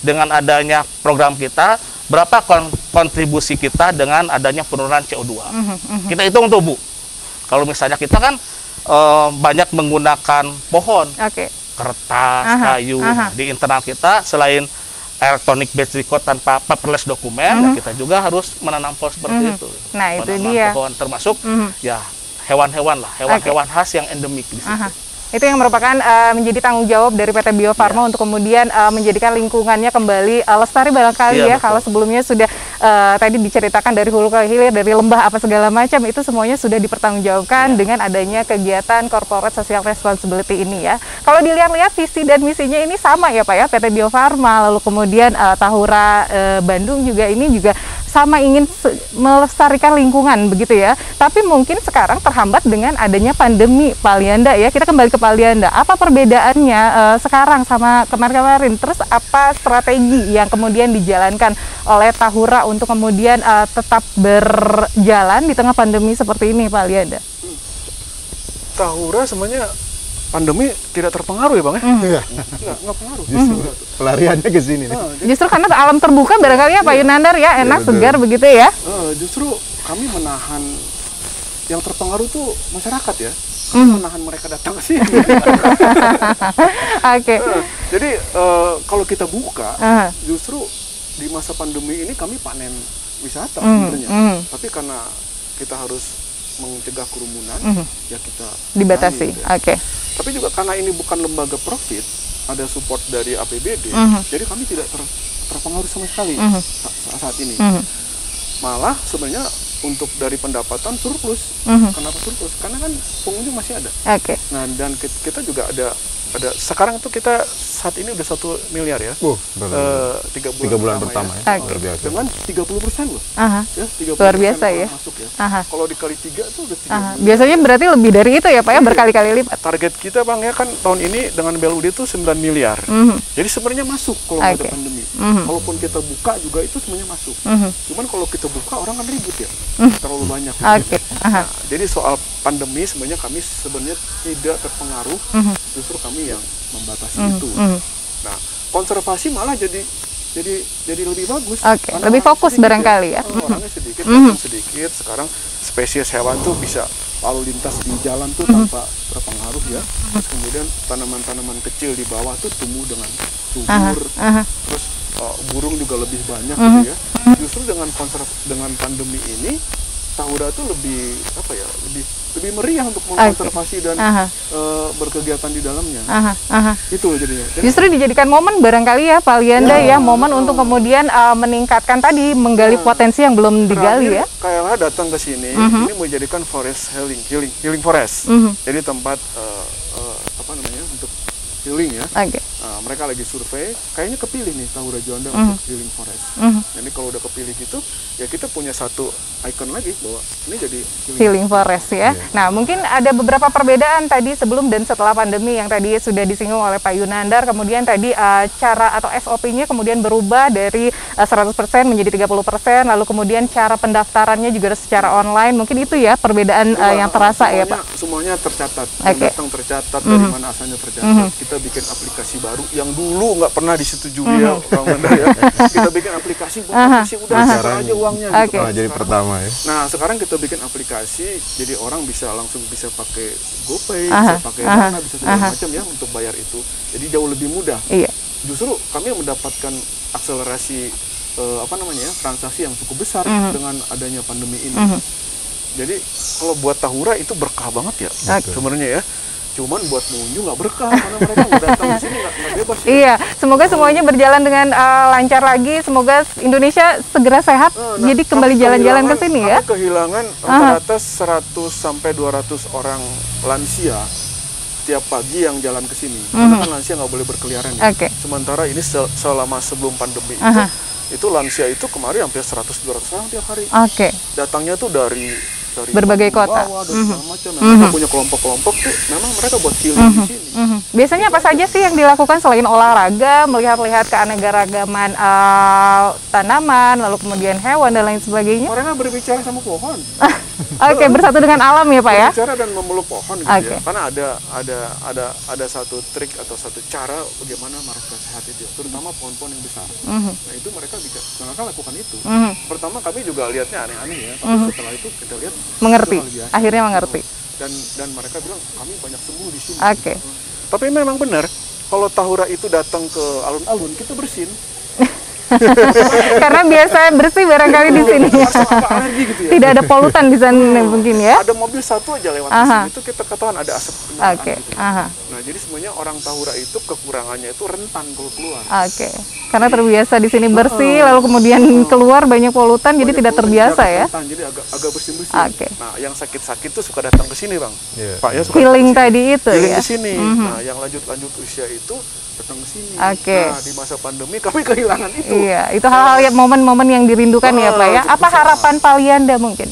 Speaker 4: dengan adanya program kita berapa kon- kontribusi kita dengan adanya penurunan CO2.
Speaker 1: Mhm. Mhm.
Speaker 4: Kita hitung tuh Bu. Kalau misalnya kita kan eh, banyak menggunakan pohon,
Speaker 1: Oke.
Speaker 4: kertas,
Speaker 1: Aha,
Speaker 4: kayu.
Speaker 1: aha.
Speaker 4: Di internal kita selain electronic batch record tanpa paperless dokumen, ya kita juga harus menanam pohon seperti
Speaker 1: Mhm.
Speaker 4: itu.
Speaker 1: Nah, itu
Speaker 4: Menanam
Speaker 1: dia.
Speaker 4: pohon termasuk
Speaker 1: Mhm.
Speaker 4: ya hewan-hewan lah, hewan-hewan khas yang endemik di situ.
Speaker 1: Aha. Itu yang merupakan eh, menjadi tanggung jawab dari PT Bio Farma untuk kemudian eh, menjadikan lingkungannya kembali eh, lestari barangkali
Speaker 4: Iya,
Speaker 1: ya.
Speaker 4: betul.
Speaker 1: Kalau sebelumnya sudah eh, tadi diceritakan dari hulu ke hilir, dari lembah apa segala macam itu semuanya sudah dipertanggungjawabkan dengan adanya kegiatan corporate social responsibility ini ya. Kalau dilihat-lihat visi dan misinya ini sama ya Pak ya PT Bio Farma lalu kemudian eh, Tahura eh, Bandung juga ini juga sama ingin melestarikan lingkungan begitu ya. Tapi mungkin sekarang terhambat dengan adanya pandemi Pak Lianda ya. Kita kembali ke Pak Lianda. Apa perbedaannya eh, sekarang sama kemarin-kemarin? Terus apa strategi yang kemudian dijalankan oleh Tahura untuk kemudian eh, tetap berjalan di tengah pandemi seperti ini Pak Lianda?
Speaker 3: Tahura sebenarnya pandemi tidak terpengaruh ya bang ya?
Speaker 2: Iya.
Speaker 3: Nggak, nggak pengaruh.
Speaker 2: Justru pelariannya ke sini nih.
Speaker 3: Jadi,
Speaker 1: Justru karena alam terbuka barangkali ya Pak Yunandar ya, enak
Speaker 2: betul.
Speaker 1: segar begitu ya.
Speaker 3: eh, justru kami menahan yang terpengaruh tuh masyarakat ya.
Speaker 1: Mhm.
Speaker 3: Menahan mereka datang ke sini.
Speaker 1: Oke.
Speaker 3: Nah, jadi eh, kalau kita buka,
Speaker 1: Aha.
Speaker 3: justru di masa pandemi ini kami panen wisata
Speaker 1: Mhm,
Speaker 3: sebenarnya.
Speaker 1: mhm.
Speaker 3: Tapi karena kita harus mencegah kerumunan,
Speaker 1: Mhm.
Speaker 3: ya kita
Speaker 1: Dibatasi.
Speaker 3: gitu ya.
Speaker 1: Oke.
Speaker 3: Tapi juga karena ini bukan lembaga profit, ada support dari APBD,
Speaker 1: Mhm.
Speaker 3: jadi kami tidak ter- terpengaruh sama sekali
Speaker 1: Mhm.
Speaker 3: sa- saat ini.
Speaker 1: Mhm.
Speaker 3: Malah sebenarnya untuk dari pendapatan surplus.
Speaker 1: Mhm.
Speaker 3: Kenapa surplus? Karena kan pengunjung masih ada.
Speaker 1: Oke.
Speaker 3: Nah dan ki- kita juga ada ada sekarang itu kita saat ini udah satu miliar ya.
Speaker 2: Uh.
Speaker 3: Eh, tiga bulan,
Speaker 2: Tiga bulan pertama ya.
Speaker 1: Oke.
Speaker 2: Luar biasa.
Speaker 3: Dengan 30 persen loh.
Speaker 1: Aha.
Speaker 3: Ya, 30%
Speaker 1: Luar biasa ya.
Speaker 3: Masuk ya.
Speaker 1: Aha.
Speaker 3: Kalau dikali tiga tuh udah tiga.
Speaker 1: Biasanya berarti lebih dari itu ya Pak ya berkali-kali lipat.
Speaker 3: Target kita bang ya kan tahun ini dengan BLUD itu 9 miliar.
Speaker 1: Mhm.
Speaker 3: Jadi sebenarnya masuk kalau
Speaker 1: Oke.
Speaker 3: ada pandemi.
Speaker 1: Mhm.
Speaker 3: Kalaupun kita buka juga itu semuanya masuk.
Speaker 1: Mhm.
Speaker 3: Cuman kalau kita buka orang kan ribut ya, terlalu banyak.
Speaker 1: Oke. Aha.
Speaker 3: Nah, jadi soal pandemi sebenarnya kami sebenarnya tidak terpengaruh,
Speaker 1: Mhm.
Speaker 3: justru kami yang membatasi
Speaker 1: Mhm.
Speaker 3: itu.
Speaker 1: Mhm.
Speaker 3: Nah, konservasi malah jadi jadi jadi lebih bagus.
Speaker 1: Oke,
Speaker 3: Karena
Speaker 1: lebih fokus
Speaker 3: sedikit
Speaker 1: barangkali ya.
Speaker 3: Oh, orangnya sedikit,
Speaker 1: Mhm.
Speaker 3: datang sedikit. Sekarang spesies hewan tuh bisa lalu lintas di jalan tuh
Speaker 1: Mhm.
Speaker 3: tanpa terpengaruh ya. Terus kemudian tanaman-tanaman kecil di bawah tuh tumbuh dengan
Speaker 1: Aha.
Speaker 3: subur.
Speaker 1: Aha.
Speaker 3: Terus uh, burung juga lebih banyak
Speaker 1: Mhm.
Speaker 3: gitu ya. Justru dengan konser dengan pandemi ini Tahura tuh lebih apa ya lebih lebih meriah untuk mengkonservasi dan
Speaker 1: Aha.
Speaker 3: eh, berkegiatan di dalamnya.
Speaker 1: Aha, aha.
Speaker 3: Itu jadinya. Dan
Speaker 1: Justru dijadikan momen barangkali ya Pak Lianda ya, momen untuk kemudian uh, meningkatkan tadi menggali potensi yang belum digali ya.
Speaker 3: KLH datang ke sini, ini mau dijadikan forest healing, healing, healing forest.
Speaker 1: Mhm.
Speaker 3: Jadi tempat eh, eh, apa namanya untuk healing ya.
Speaker 1: Oke.
Speaker 3: Nah, mereka lagi survei, kayaknya kepilih nih Tahura Juanda untuk healing forest.
Speaker 1: Mhm.
Speaker 3: Jadi kalau udah kepilih gitu, ya kita punya satu icon lagi bahwa ini jadi healing.
Speaker 1: Healing Forest ya. Nah, mungkin ada beberapa perbedaan tadi sebelum dan setelah pandemi yang tadi sudah disinggung oleh Pak Yunandar. Kemudian tadi uh, cara atau SOP-nya kemudian berubah dari uh, 100% menjadi 30%. Lalu kemudian cara pendaftarannya juga secara online. Mungkin itu ya perbedaan uh, yang terasa ya
Speaker 3: semuanya,
Speaker 1: Pak.
Speaker 3: Semuanya tercatat, yang
Speaker 1: Oke.
Speaker 3: datang tercatat dari mana asalnya tercatat. Kita bikin aplikasi baru yang dulu nggak pernah disetujui ya orang Manda ya. Kita bikin aplikasi buat aplikasi udah setor aja uangnya gitu.
Speaker 1: Oke.
Speaker 2: Nah, jadi pertama ya.
Speaker 3: Nah sekarang kita bikin aplikasi jadi orang bisa langsung bisa pakai GoPay,
Speaker 1: Aha,
Speaker 3: bisa pakai
Speaker 1: aha,
Speaker 3: Dana, bisa segala macam ya untuk bayar itu. Jadi jauh lebih mudah.
Speaker 1: Iya.
Speaker 3: Justru kami mendapatkan akselerasi eh, apa namanya ya, transaksi yang cukup besar
Speaker 1: Mhm.
Speaker 3: dengan adanya pandemi ini. Jadi kalau buat Tahura itu berkah banget ya
Speaker 1: Oke.
Speaker 3: sebenarnya ya. Cuman buat pengunjung nggak berkah karena mereka nggak datang di sini nggak bebas. ya.
Speaker 1: Iya, semoga semuanya berjalan dengan uh, lancar lagi. Semoga Indonesia segera sehat.
Speaker 3: Nah, nah,
Speaker 1: jadi kembali jalan-jalan ke sini ya.
Speaker 3: kehilangan rata-rata 100 sampai 200 orang lansia tiap pagi yang jalan ke sini. Karena kan lansia nggak boleh berkeliaran ya.
Speaker 1: Mhm. Oke.
Speaker 3: Sementara ini sel- selama sebelum pandemi itu itu lansia itu kemarin hampir 100 200 orang tiap hari.
Speaker 1: Oke.
Speaker 3: Datangnya tuh dari dari
Speaker 1: Berbagai kota.
Speaker 3: bawah, macam. Nah, Mereka punya kelompok-kelompok tuh memang mereka buat healing di sini.
Speaker 1: Mhm. Biasanya apa saja sih yang dilakukan selain olahraga, melihat-lihat keanekaragaman uh, tanaman, lalu kemudian hewan dan lain sebagainya?
Speaker 3: Mereka berbicara sama pohon.
Speaker 1: Oke, bersatu dengan alam ya Pak ya?
Speaker 3: berbicara dan memeluk pohon gitu
Speaker 1: Oke.
Speaker 3: ya. Karena ada ada ada ada satu trik atau satu cara bagaimana mereka sehat itu, ya. terutama pohon-pohon yang besar.
Speaker 1: Mhm.
Speaker 3: Nah itu mereka bisa mereka lakukan itu.
Speaker 1: Mhm.
Speaker 3: Pertama kami juga lihatnya aneh-aneh ya, tapi setelah itu kita lihat
Speaker 1: Mengerti, akhirnya mengerti.
Speaker 3: dan dan mereka bilang kami banyak sembuh di sini.
Speaker 1: Oke.
Speaker 3: Tapi memang benar kalau tahura itu datang ke alun-alun kita bersin.
Speaker 1: Karena biasa bersih barangkali di sini.
Speaker 3: Gitu ya.
Speaker 1: Tidak ada polutan di sana mungkin ya?
Speaker 3: Ada mobil satu aja lewat di sini itu kita ketahuan ada asap
Speaker 1: Oke,
Speaker 3: gitu.
Speaker 1: aha.
Speaker 3: Jadi semuanya orang tahura itu kekurangannya itu rentan kalau keluar.
Speaker 1: Oke. Karena terbiasa di sini bersih, lalu kemudian keluar banyak polutan, jadi
Speaker 3: Banyak
Speaker 1: tidak
Speaker 3: polutan,
Speaker 1: terbiasa
Speaker 3: tidak
Speaker 1: ya?
Speaker 3: rentan, jadi agak agak bersih bersih.
Speaker 1: Oke.
Speaker 3: Nah yang sakit-sakit tuh suka datang ke sini bang.
Speaker 2: Iya.
Speaker 3: Pak ya suka
Speaker 1: Healing tadi
Speaker 3: sini.
Speaker 1: itu
Speaker 3: Healing
Speaker 1: ya?
Speaker 3: ke sini. Nah yang lanjut-lanjut usia itu datang ke sini.
Speaker 1: Oke.
Speaker 3: Nah di masa pandemi kami kehilangan itu.
Speaker 1: Iya, itu hal-hal ya momen-momen yang dirindukan ya Pak ya. Apa harapan Pak Lianda mungkin?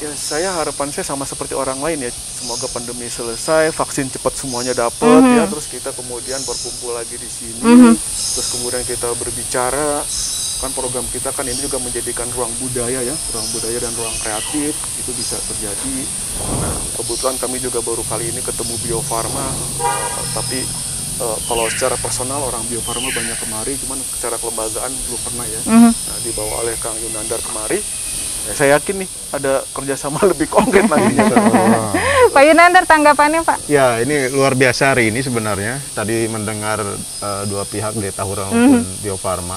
Speaker 3: Ya saya harapan saya sama seperti orang lain ya. Semoga pandemi selesai, vaksin cepat semuanya dapat
Speaker 1: Mhm.
Speaker 3: ya. Terus kita kemudian berkumpul lagi di sini. Terus kemudian kita berbicara. Kan program kita kan ini juga menjadikan ruang budaya ya, ruang budaya dan ruang kreatif itu bisa terjadi. Nah, kebetulan kami juga baru kali ini ketemu Bio Farma, eh, tapi eh, kalau secara personal orang Bio Farma banyak kemari, cuman secara kelembagaan belum pernah ya.
Speaker 1: Mhm.
Speaker 3: Nah, dibawa oleh Kang Yunandar kemari. Ya, saya yakin nih ada kerjasama lebih konkret nantinya.
Speaker 1: Pak Yunandar tanggapannya Pak?
Speaker 2: Ya, ini luar biasa hari ini sebenarnya. Tadi mendengar eh, dua pihak dari Tahura maupun Bio Farma.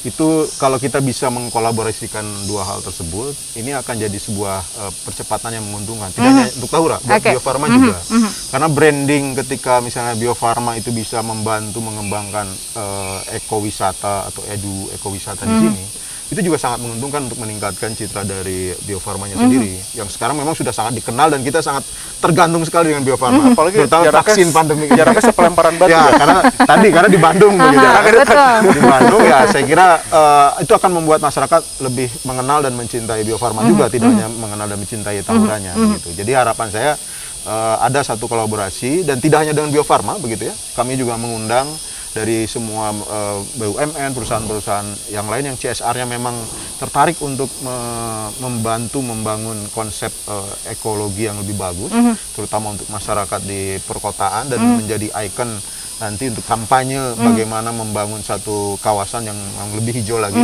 Speaker 2: Itu kalau kita bisa mengkolaborasikan dua hal tersebut, ini akan jadi sebuah eh, percepatan yang menguntungkan. Tidak hanya untuk Tahura, buat
Speaker 1: Oke.
Speaker 2: Bio Farma juga. Karena branding ketika misalnya Bio Farma itu bisa membantu mengembangkan eh, ekowisata atau edu ekowisata di sini, itu juga sangat menguntungkan untuk meningkatkan citra dari Bio Farmanya sendiri. Yang sekarang memang sudah sangat dikenal dan kita sangat tergantung sekali dengan Bio Farma.
Speaker 3: Apalagi
Speaker 2: terutama
Speaker 3: jaraknya-
Speaker 2: vaksin pandemi ini.
Speaker 3: jaraknya sepelemparan batu
Speaker 2: ya,
Speaker 3: ya.
Speaker 2: karena tadi karena di Bandung begitu.
Speaker 1: Betul.
Speaker 2: Di Bandung ya saya kira eh, itu akan membuat masyarakat lebih mengenal dan mencintai Bio Farma juga tidak hanya mengenal dan mencintai tahuranya gitu. Jadi harapan saya eh, ada satu kolaborasi dan tidak hanya dengan Bio Farma begitu ya. Kami juga mengundang dari semua eh, BUMN, perusahaan-perusahaan yang lain yang CSR-nya memang tertarik untuk me- membantu membangun konsep eh, ekologi yang lebih bagus, terutama untuk masyarakat di perkotaan dan menjadi ikon nanti untuk kampanye bagaimana membangun satu kawasan yang, yang lebih hijau lagi.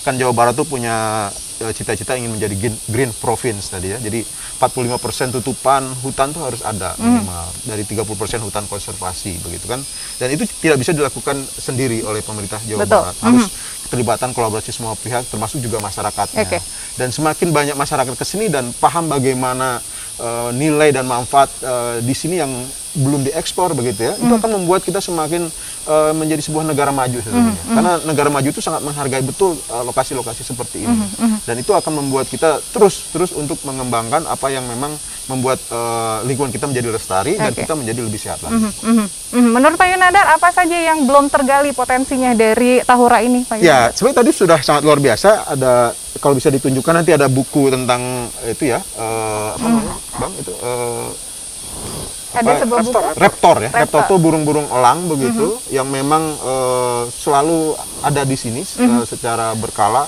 Speaker 2: Kan Jawa Barat tuh punya cita-cita ingin menjadi green, green province tadi ya. Jadi 45% tutupan hutan tuh harus ada minimal dari 30% hutan konservasi begitu kan. Dan itu tidak bisa dilakukan sendiri oleh pemerintah Jawa
Speaker 1: Betul.
Speaker 2: Barat. Harus keterlibatan kolaborasi semua pihak termasuk juga masyarakatnya.
Speaker 1: Oke.
Speaker 2: Dan semakin banyak masyarakat ke sini dan paham bagaimana eh, nilai dan manfaat eh, di sini yang belum diekspor begitu ya, itu akan membuat kita semakin eh, menjadi sebuah negara maju sesungguhnya. Karena negara maju itu sangat menghargai betul lokasi-lokasi seperti ini. Dan itu akan membuat kita terus terus untuk mengembangkan apa yang memang membuat eh, lingkungan kita menjadi lestari dan
Speaker 1: Oke.
Speaker 2: kita menjadi lebih sehat lagi.
Speaker 1: Mhm, mhm. Menurut Pak Yunandar, apa saja yang belum tergali potensinya dari Tahura ini, Pak Yunandar?
Speaker 2: Ya, sebenarnya tadi sudah sangat luar biasa. Ada kalau bisa ditunjukkan nanti ada buku tentang itu ya, eh, apa namanya, bang itu
Speaker 1: Ada
Speaker 2: apa-
Speaker 1: sebuah buku.
Speaker 2: Raptor ya.
Speaker 1: Raptor.
Speaker 2: Raptor itu burung-burung elang begitu yang memang eh, selalu ada di sini eh, secara berkala.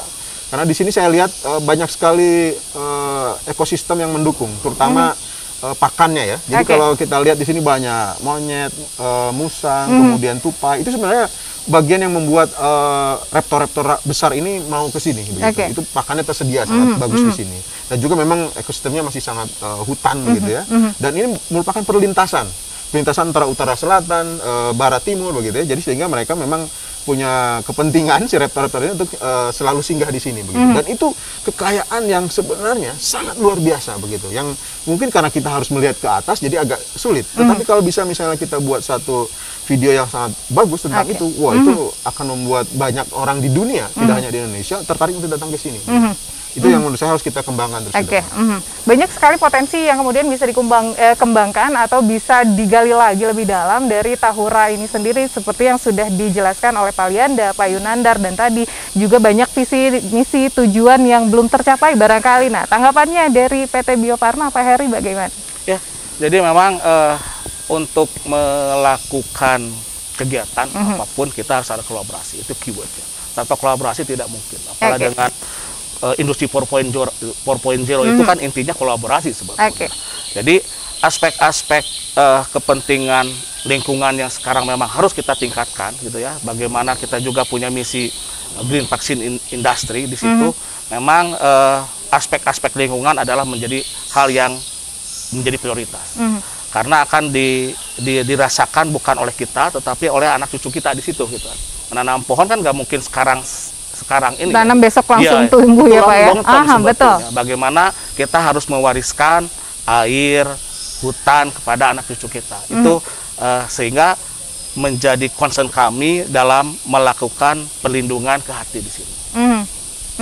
Speaker 2: Karena di sini saya lihat eh, banyak sekali eh, ekosistem yang mendukung, terutama eh, pakannya ya. Jadi
Speaker 1: Oke.
Speaker 2: kalau kita lihat di sini banyak monyet, eh, musang, kemudian tupai. Itu sebenarnya bagian yang membuat eh, reptor-reptor ra- besar ini mau ke sini. begitu.
Speaker 1: Oke.
Speaker 2: Itu pakannya tersedia sangat bagus di sini. Dan juga memang ekosistemnya masih sangat eh, hutan begitu ya. Dan ini merupakan perlintasan, perlintasan antara utara selatan, eh, barat timur begitu ya. Jadi sehingga mereka memang punya kepentingan si reptor-reptor ini untuk eh, selalu singgah di sini begitu. Dan itu kekayaan yang sebenarnya sangat luar biasa begitu. Yang mungkin karena kita harus melihat ke atas jadi agak sulit. Tetapi kalau bisa misalnya kita buat satu video yang sangat bagus tentang
Speaker 1: Oke.
Speaker 2: itu, wah itu akan membuat banyak orang di dunia, tidak hanya di Indonesia, tertarik untuk datang ke sini. Itu yang menurut saya harus kita kembangkan terus. depan.
Speaker 1: mhm. banyak sekali potensi yang kemudian bisa dikembang eh, kembangkan atau bisa digali lagi lebih dalam dari Tahura ini sendiri seperti yang sudah dijelaskan oleh Pak Lianda, Pak Yunandar dan tadi juga banyak visi misi tujuan yang belum tercapai barangkali. Nah, tanggapannya dari PT Bio Farma Pak Heri bagaimana?
Speaker 4: Ya, jadi memang eh, untuk melakukan kegiatan apa pun kita harus ada kolaborasi itu keywordnya. Tanpa kolaborasi tidak mungkin. Apalagi
Speaker 1: Oke.
Speaker 4: dengan eh, industri 4.0 4.0 itu kan intinya kolaborasi sebetulnya.
Speaker 1: Oke.
Speaker 4: Jadi aspek-aspek eh, kepentingan lingkungan yang sekarang memang harus kita tingkatkan gitu ya. Bagaimana kita juga punya misi eh, green vaccine in- industry di situ. Memang eh, aspek-aspek lingkungan adalah menjadi hal yang menjadi prioritas. Karena akan di, di- dirasakan bukan oleh kita, tetapi oleh anak cucu kita di situ gitu. Menanam pohon kan nggak mungkin sekarang sekarang ini.
Speaker 1: Tanam
Speaker 4: ya.
Speaker 1: besok langsung
Speaker 4: Iya,
Speaker 1: tumbuh ya, Pak ya? Aha, betul.
Speaker 4: Bagaimana kita harus mewariskan air, hutan kepada anak cucu kita.
Speaker 1: Hmm.
Speaker 4: Itu eh, sehingga menjadi concern kami dalam melakukan perlindungan ke hati di sini.
Speaker 1: Mhm.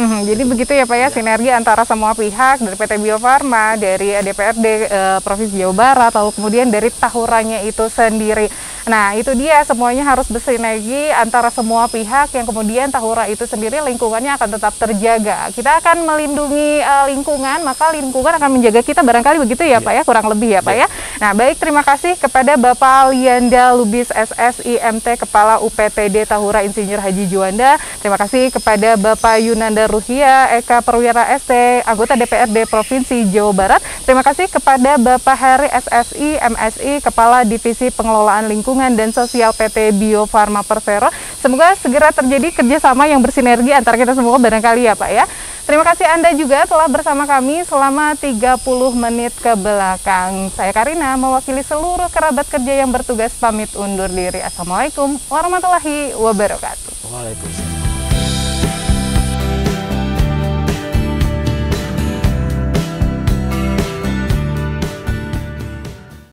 Speaker 1: Mhm, Jadi begitu ya Pak ya sinergi antara semua pihak dari PT Bio Farma, dari DPRD eh, Provinsi Jawa Barat, lalu kemudian dari Tahuranya itu sendiri. Nah itu dia semuanya harus bersinergi antara semua pihak yang kemudian Tahura itu sendiri lingkungannya akan tetap terjaga. Kita akan melindungi eh, lingkungan, maka lingkungan akan menjaga kita barangkali begitu ya Pak ya kurang lebih ya Pak ya. Nah baik terima kasih kepada Bapak Lianda Lubis SSIMT Kepala UPTD Tahura Insinyur Haji Juanda. Terima kasih kepada Bapak Yunanda Ruhia Eka Perwira ST anggota DPRD Provinsi Jawa Barat. Terima kasih kepada Bapak Heri SSI MSI Kepala Divisi Pengelolaan Lingkungan dan Sosial PT Bio Farma Persero. Semoga segera terjadi kerjasama yang bersinergi antara kita semua barangkali ya Pak ya. Terima kasih Anda juga telah bersama kami selama 30 menit ke belakang. Saya Karina mewakili seluruh kerabat kerja yang bertugas pamit undur diri. Assalamualaikum warahmatullahi wabarakatuh.
Speaker 4: Waalaikumsalam.